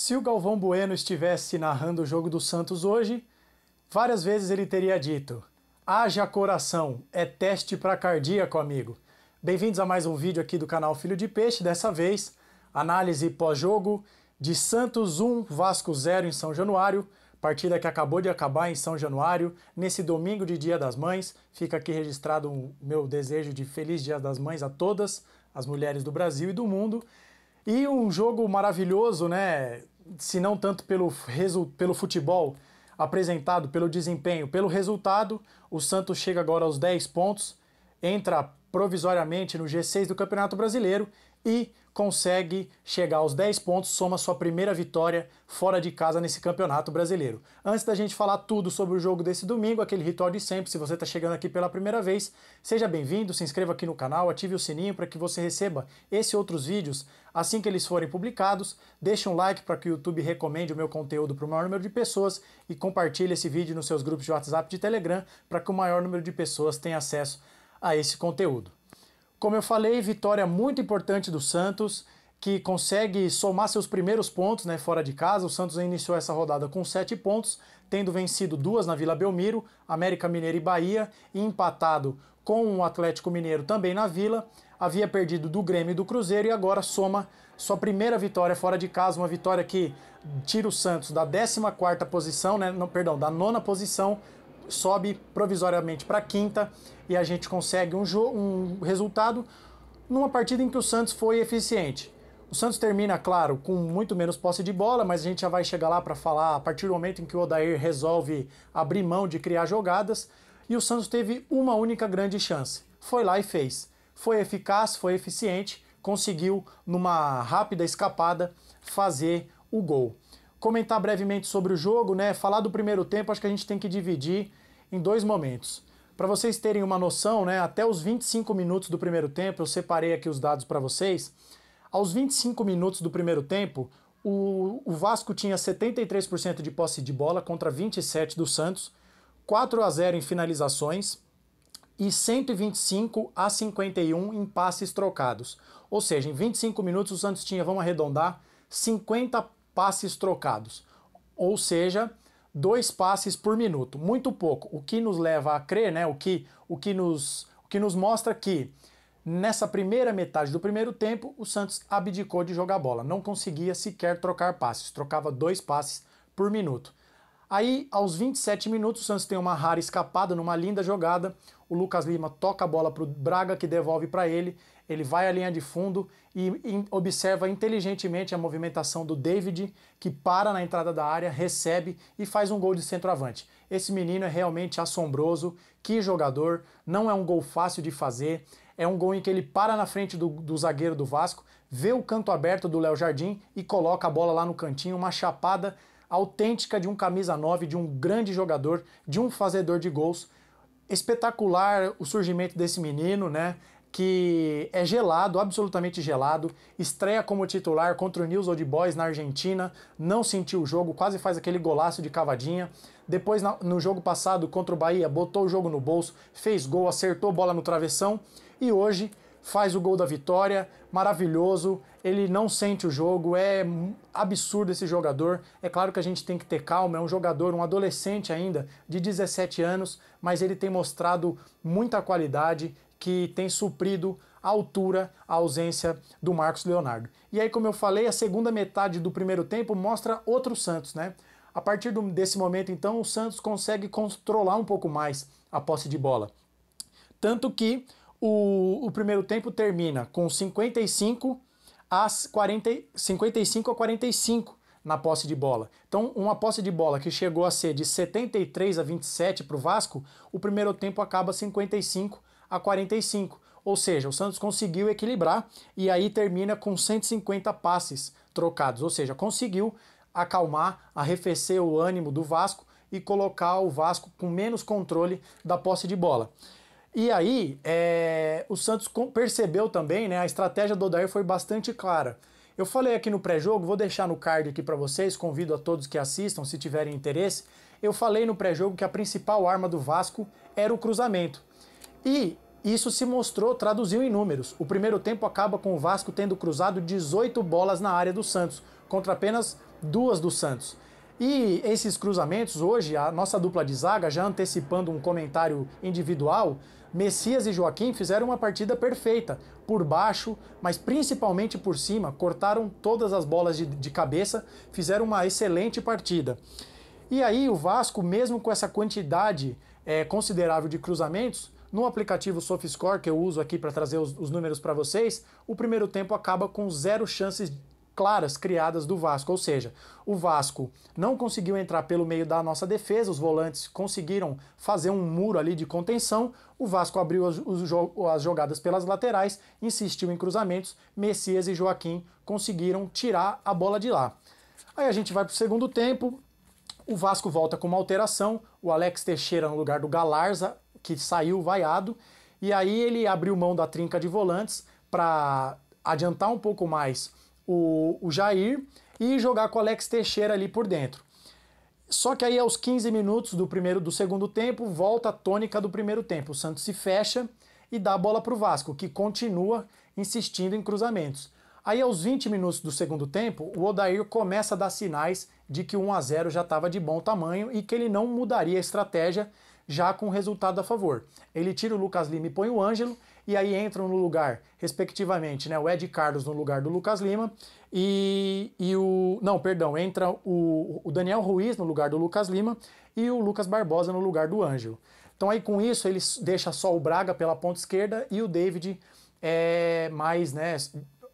Se o Galvão Bueno estivesse narrando o jogo do Santos hoje, várias vezes ele teria dito: Haja coração, é teste para cardíaco, amigo. Bem-vindos a mais um vídeo aqui do canal Filho de Peixe, dessa vez análise pós-jogo de Santos 1, Vasco 0 em São Januário, partida que acabou de acabar em São Januário, nesse domingo de Dia das Mães. Fica aqui registrado o meu desejo de feliz Dia das Mães a todas as mulheres do Brasil e do mundo. E um jogo maravilhoso, né? Se não tanto pelo, pelo futebol apresentado, pelo desempenho, pelo resultado, o Santos chega agora aos 10 pontos, entra provisoriamente no G6 do Campeonato Brasileiro e consegue chegar aos 10 pontos, soma sua primeira vitória fora de casa nesse Campeonato Brasileiro. Antes da gente falar tudo sobre o jogo desse domingo, aquele ritual de sempre, se você está chegando aqui pela primeira vez, seja bem-vindo, se inscreva aqui no canal, ative o sininho para que você receba esse e outros vídeos assim que eles forem publicados, deixe um like para que o YouTube recomende o meu conteúdo para o maior número de pessoas e compartilhe esse vídeo nos seus grupos de WhatsApp e de Telegram para que o maior número de pessoas tenha acesso a esse conteúdo. Como eu falei, vitória muito importante do Santos, que consegue somar seus primeiros pontos né, fora de casa. O Santos iniciou essa rodada com sete pontos, tendo vencido duas na Vila Belmiro, América Mineiro e Bahia, e empatado com o Atlético Mineiro também na Vila. Havia perdido do Grêmio e do Cruzeiro e agora soma sua primeira vitória fora de casa, uma vitória que tira o Santos da 14 posição, né, não, perdão, da nona posição sobe provisoriamente para quinta e a gente consegue um, um resultado numa partida em que o Santos foi eficiente. O Santos termina, claro, com muito menos posse de bola, mas a gente já vai chegar lá para falar a partir do momento em que o Odair resolve abrir mão de criar jogadas. E o Santos teve uma única grande chance. Foi lá e fez. Foi eficaz, foi eficiente, conseguiu, numa rápida escapada, fazer o gol comentar brevemente sobre o jogo, né? Falar do primeiro tempo, acho que a gente tem que dividir em dois momentos. Para vocês terem uma noção, né, até os 25 minutos do primeiro tempo, eu separei aqui os dados para vocês. Aos 25 minutos do primeiro tempo, o, o Vasco tinha 73% de posse de bola contra 27 do Santos, 4 a 0 em finalizações e 125 a 51 em passes trocados. Ou seja, em 25 minutos o Santos tinha, vamos arredondar, 50 passes trocados. Ou seja, dois passes por minuto, muito pouco. O que nos leva a crer, né? O que, o que, nos, o que nos mostra que nessa primeira metade do primeiro tempo o Santos abdicou de jogar bola, não conseguia sequer trocar passes, trocava dois passes por minuto. Aí, aos 27 minutos, o Santos tem uma rara escapada numa linda jogada. O Lucas Lima toca a bola para o Braga, que devolve para ele. Ele vai à linha de fundo e observa inteligentemente a movimentação do David, que para na entrada da área, recebe e faz um gol de centroavante. Esse menino é realmente assombroso. Que jogador! Não é um gol fácil de fazer. É um gol em que ele para na frente do, do zagueiro do Vasco, vê o canto aberto do Léo Jardim e coloca a bola lá no cantinho, uma chapada autêntica de um camisa 9, de um grande jogador, de um fazedor de gols. Espetacular o surgimento desse menino, né? Que é gelado, absolutamente gelado. Estreia como titular contra o News Old Boys na Argentina. Não sentiu o jogo, quase faz aquele golaço de cavadinha. Depois, no jogo passado contra o Bahia, botou o jogo no bolso, fez gol, acertou bola no travessão. E hoje faz o gol da vitória, maravilhoso, ele não sente o jogo, é absurdo esse jogador. É claro que a gente tem que ter calma, é um jogador, um adolescente ainda, de 17 anos, mas ele tem mostrado muita qualidade que tem suprido a altura, a ausência do Marcos Leonardo. E aí, como eu falei, a segunda metade do primeiro tempo mostra outro Santos, né? A partir desse momento, então, o Santos consegue controlar um pouco mais a posse de bola. Tanto que o, o primeiro tempo termina com 55 a 40, 55 a 45 na posse de bola. Então, uma posse de bola que chegou a ser de 73 a 27 para o Vasco, o primeiro tempo acaba 55 a 45. Ou seja, o Santos conseguiu equilibrar e aí termina com 150 passes trocados. Ou seja, conseguiu acalmar, arrefecer o ânimo do Vasco e colocar o Vasco com menos controle da posse de bola. E aí, é, o Santos percebeu também, né? A estratégia do Odair foi bastante clara. Eu falei aqui no pré-jogo, vou deixar no card aqui para vocês, convido a todos que assistam se tiverem interesse. Eu falei no pré-jogo que a principal arma do Vasco era o cruzamento. E isso se mostrou, traduziu em números. O primeiro tempo acaba com o Vasco tendo cruzado 18 bolas na área do Santos, contra apenas duas do Santos. E esses cruzamentos, hoje, a nossa dupla de zaga, já antecipando um comentário individual, Messias e Joaquim fizeram uma partida perfeita, por baixo, mas principalmente por cima, cortaram todas as bolas de, de cabeça, fizeram uma excelente partida. E aí o Vasco, mesmo com essa quantidade é, considerável de cruzamentos, no aplicativo SofaScore, que eu uso aqui para trazer os, os números para vocês, o primeiro tempo acaba com zero chances claras criadas do Vasco, ou seja, o Vasco não conseguiu entrar pelo meio da nossa defesa, os volantes conseguiram fazer um muro ali de contenção, o Vasco abriu as, as jogadas pelas laterais, insistiu em cruzamentos, Messias e Joaquim conseguiram tirar a bola de lá. Aí a gente vai para o segundo tempo, o Vasco volta com uma alteração, o Alex Teixeira no lugar do Galarza, que saiu vaiado, e aí ele abriu mão da trinca de volantes para adiantar um pouco mais o, o Jair e jogar com o Alex Teixeira ali por dentro. Só que aí aos 15 minutos do primeiro do segundo tempo, volta a tônica do primeiro tempo. O Santos se fecha e dá a bola para o Vasco, que continua insistindo em cruzamentos. Aí aos 20 minutos do segundo tempo, o Odair começa a dar sinais de que o 1 a 0 já estava de bom tamanho e que ele não mudaria a estratégia já com resultado a favor. Ele tira o Lucas Lima e põe o Ângelo e aí entram no lugar, respectivamente, né, o Ed Carlos no lugar do Lucas Lima e, e o. Não, perdão, entra o, o Daniel Ruiz no lugar do Lucas Lima e o Lucas Barbosa no lugar do Ângelo. Então aí com isso ele deixa só o Braga pela ponta esquerda e o David é mais né,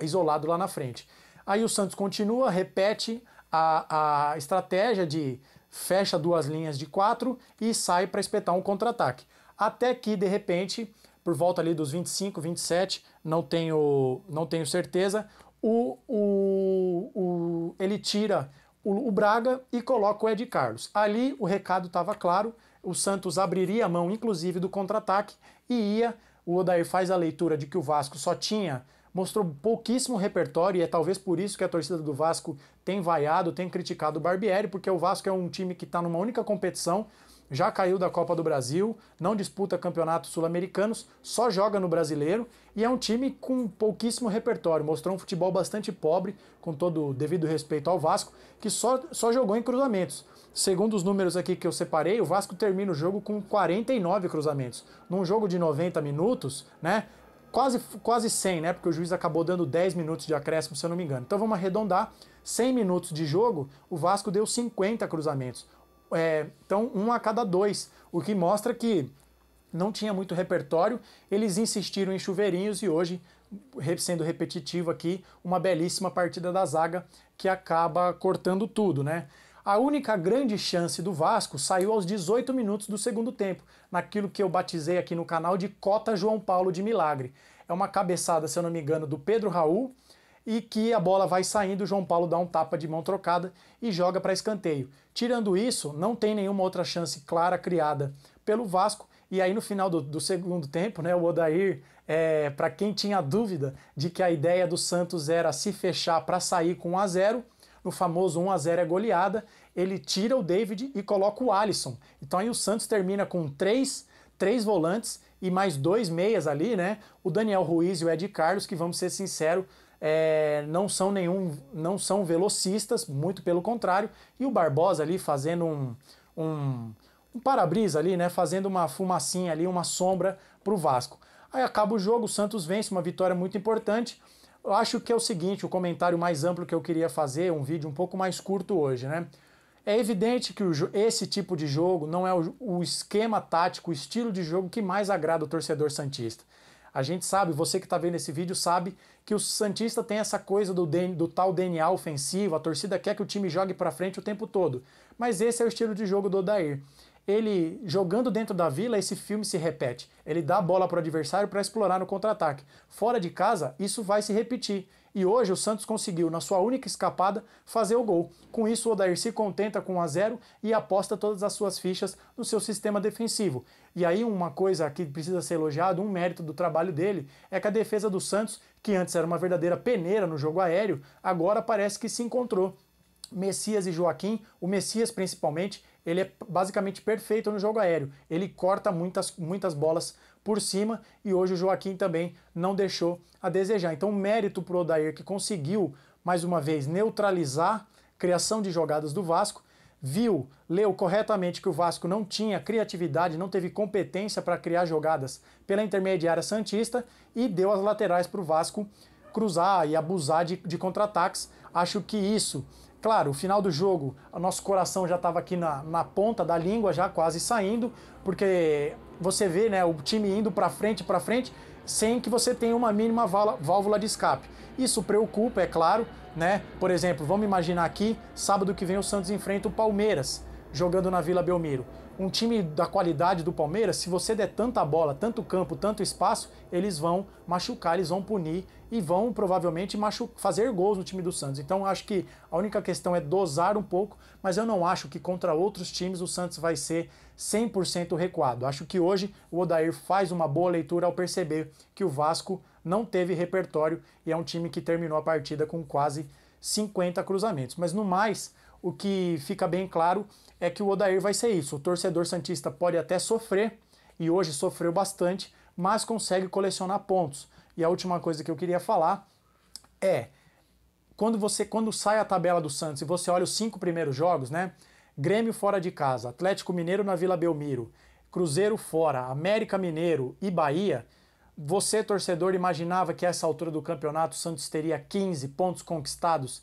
isolado lá na frente. Aí o Santos continua, repete a, a estratégia de fecha duas linhas de quatro e sai para espetar um contra-ataque. Até que, de repente, por volta ali dos 25, 27, não tenho, não tenho certeza, o, o, o, ele tira o, o Braga e coloca o Ed Carlos. Ali o recado estava claro, o Santos abriria a mão, inclusive, do contra-ataque e ia. O Odair faz a leitura de que o Vasco só tinha, mostrou pouquíssimo repertório e é talvez por isso que a torcida do Vasco tem vaiado, tem criticado o Barbieri, porque o Vasco é um time que está numa única competição, já caiu da Copa do Brasil, não disputa campeonatos sul-americanos, só joga no brasileiro e é um time com pouquíssimo repertório. Mostrou um futebol bastante pobre, com todo o devido respeito ao Vasco, que só, só jogou em cruzamentos. Segundo os números aqui que eu separei, o Vasco termina o jogo com 49 cruzamentos. Num jogo de 90 minutos, né? Quase, quase 100, né? Porque o juiz acabou dando 10 minutos de acréscimo, se eu não me engano. Então vamos arredondar. 100 minutos de jogo, o Vasco deu 50 cruzamentos é, então um a cada dois, o que mostra que não tinha muito repertório, eles insistiram em chuveirinhos e hoje, sendo repetitivo aqui, uma belíssima partida da zaga que acaba cortando tudo, né? A única grande chance do Vasco saiu aos 18 minutos do segundo tempo, naquilo que eu batizei aqui no canal de Cota João Paulo de Milagre. É uma cabeçada, se eu não me engano, do Pedro Raul, e que a bola vai saindo, o João Paulo dá um tapa de mão trocada e joga para escanteio. Tirando isso, não tem nenhuma outra chance clara criada pelo Vasco. E aí no final do, do segundo tempo, né, o Odair, é, para quem tinha dúvida de que a ideia do Santos era se fechar para sair com 1 a 0 no famoso 1 a 0 é goleada, ele tira o David e coloca o Alisson. Então aí o Santos termina com três, três volantes e mais dois meias ali, né? O Daniel Ruiz e o Ed Carlos, que vamos ser sinceros, é, não são nenhum, não são velocistas, muito pelo contrário, e o Barbosa ali fazendo um, um, um para-brisa ali, né, fazendo uma fumacinha ali, uma sombra para o Vasco. Aí acaba o jogo, o Santos vence, uma vitória muito importante. Eu acho que é o seguinte, o comentário mais amplo que eu queria fazer, um vídeo um pouco mais curto hoje, né? É evidente que o, esse tipo de jogo não é o, o esquema tático, o estilo de jogo que mais agrada o torcedor santista. A gente sabe, você que está vendo esse vídeo sabe que o Santista tem essa coisa do, do tal DNA ofensivo, a torcida quer que o time jogue para frente o tempo todo. Mas esse é o estilo de jogo do Odair. Ele jogando dentro da vila, esse filme se repete. Ele dá a bola para o adversário para explorar no contra-ataque. Fora de casa, isso vai se repetir. E hoje o Santos conseguiu, na sua única escapada, fazer o gol. Com isso, o Odair se contenta com 1 a 0 e aposta todas as suas fichas no seu sistema defensivo. E aí, uma coisa que precisa ser elogiado, um mérito do trabalho dele, é que a defesa do Santos, que antes era uma verdadeira peneira no jogo aéreo, agora parece que se encontrou. Messias e Joaquim, o Messias principalmente, ele é basicamente perfeito no jogo aéreo. Ele corta muitas, muitas bolas por cima e hoje o Joaquim também não deixou a desejar. Então, mérito para o Odair que conseguiu, mais uma vez, neutralizar criação de jogadas do Vasco, viu, leu corretamente que o Vasco não tinha criatividade, não teve competência para criar jogadas pela intermediária Santista e deu as laterais para o Vasco cruzar e abusar de, de contra-ataques. Acho que isso Claro, o final do jogo, o nosso coração já estava aqui na, na ponta da língua, já quase saindo, porque você vê né, o time indo para frente, para frente, sem que você tenha uma mínima válvula de escape. Isso preocupa, é claro, né? Por exemplo, vamos imaginar aqui, sábado que vem o Santos enfrenta o Palmeiras, jogando na Vila Belmiro um time da qualidade do Palmeiras, se você der tanta bola, tanto campo, tanto espaço, eles vão machucar, eles vão punir e vão provavelmente fazer gols no time do Santos. Então acho que a única questão é dosar um pouco, mas eu não acho que contra outros times o Santos vai ser 100% recuado. Acho que hoje o Odair faz uma boa leitura ao perceber que o Vasco não teve repertório e é um time que terminou a partida com quase 50 cruzamentos. Mas no mais, o que fica bem claro é que o Odair vai ser isso. O torcedor Santista pode até sofrer, e hoje sofreu bastante, mas consegue colecionar pontos. E a última coisa que eu queria falar é quando você quando sai a tabela do Santos e você olha os cinco primeiros jogos, né? Grêmio fora de casa, Atlético Mineiro na Vila Belmiro, Cruzeiro fora, América Mineiro e Bahia. Você, torcedor, imaginava que a essa altura do campeonato o Santos teria 15 pontos conquistados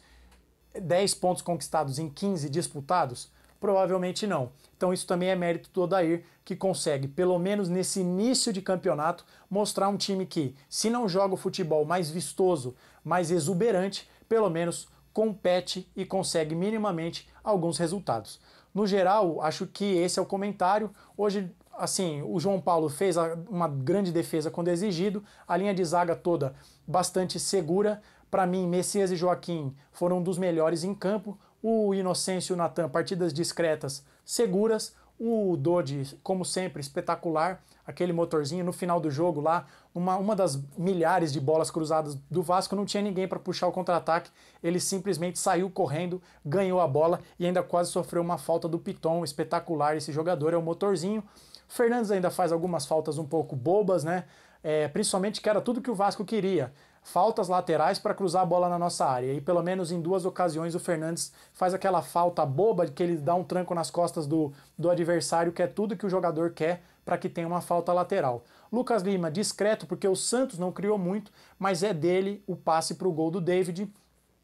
10 pontos conquistados em 15 disputados? Provavelmente não. Então isso também é mérito do Odair, que consegue, pelo menos nesse início de campeonato, mostrar um time que, se não joga o futebol mais vistoso, mais exuberante, pelo menos compete e consegue minimamente alguns resultados. No geral, acho que esse é o comentário. Hoje, assim, o João Paulo fez uma grande defesa quando exigido, a linha de zaga toda bastante segura, para mim, Messias e Joaquim foram dos melhores em campo. O Inocêncio e o Natan, partidas discretas, seguras. O Dodi, como sempre, espetacular. Aquele motorzinho no final do jogo lá, uma, uma das milhares de bolas cruzadas do Vasco, não tinha ninguém para puxar o contra-ataque. Ele simplesmente saiu correndo, ganhou a bola e ainda quase sofreu uma falta do Piton. Espetacular esse jogador, é o motorzinho. Fernandes ainda faz algumas faltas um pouco bobas, né? É, principalmente que era tudo que o Vasco queria faltas laterais para cruzar a bola na nossa área. E pelo menos em duas ocasiões o Fernandes faz aquela falta boba de que ele dá um tranco nas costas do, do adversário, que é tudo que o jogador quer para que tenha uma falta lateral. Lucas Lima, discreto, porque o Santos não criou muito, mas é dele o passe para o gol do David.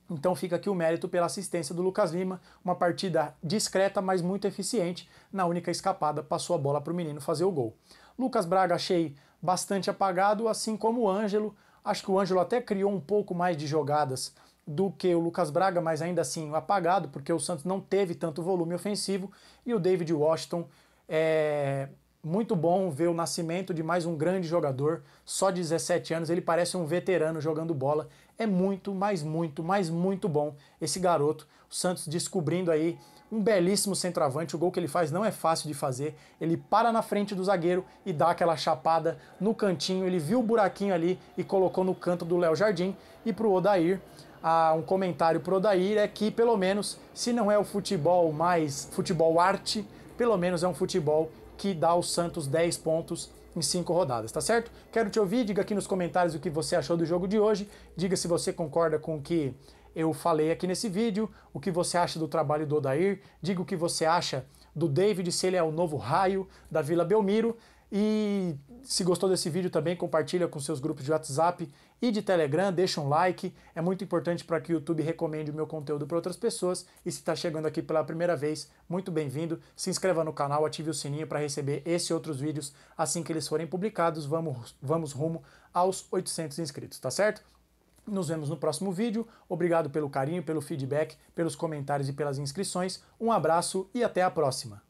Então fica aqui o mérito pela assistência do Lucas Lima, uma partida discreta, mas muito eficiente. Na única escapada, passou a bola para o menino fazer o gol. Lucas Braga achei bastante apagado, assim como o Ângelo. Acho que o Ângelo até criou um pouco mais de jogadas do que o Lucas Braga, mas ainda assim apagado, porque o Santos não teve tanto volume ofensivo. E o David Washington é muito bom ver o nascimento de mais um grande jogador, só 17 anos, ele parece um veterano jogando bola. É muito, mas muito, mas muito bom esse garoto. O Santos descobrindo aí um belíssimo centroavante. O gol que ele faz não é fácil de fazer. Ele para na frente do zagueiro e dá aquela chapada no cantinho. Ele viu o buraquinho ali e colocou no canto do Léo Jardim. E para o Odair, ah, um comentário para o Odair é que, pelo menos, se não é o futebol mais futebol arte, pelo menos é um futebol que dá ao Santos 10 pontos em cinco rodadas, tá certo? Quero te ouvir, diga aqui nos comentários o que você achou do jogo de hoje, diga se você concorda com o que eu falei aqui nesse vídeo, o que você acha do trabalho do Odair, diga o que você acha do David, se ele é o novo raio da Vila Belmiro. E se gostou desse vídeo também, compartilha com seus grupos de WhatsApp e de Telegram, deixa um like, é muito importante para que o YouTube recomende o meu conteúdo para outras pessoas. E se está chegando aqui pela primeira vez, muito bem-vindo. Se inscreva no canal, ative o sininho para receber esse e outros vídeos assim que eles forem publicados. Vamos, vamos rumo aos 800 inscritos, tá certo? Nos vemos no próximo vídeo. Obrigado pelo carinho, pelo feedback, pelos comentários e pelas inscrições. Um abraço e até a próxima.